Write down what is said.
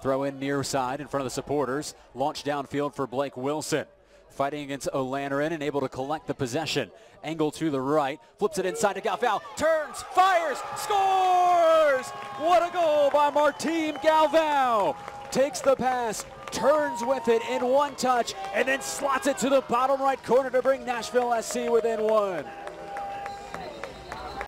Throw in near side in front of the supporters. Launch downfield for Blake Wilson. Fighting against Olanarin and able to collect the possession. Angle to the right. Flips it inside to Galvao. Turns, fires, scores! What a goal by Martim Galvao. Takes the pass, turns with it in one touch, and then slots it to the bottom right corner to bring Nashville SC within one.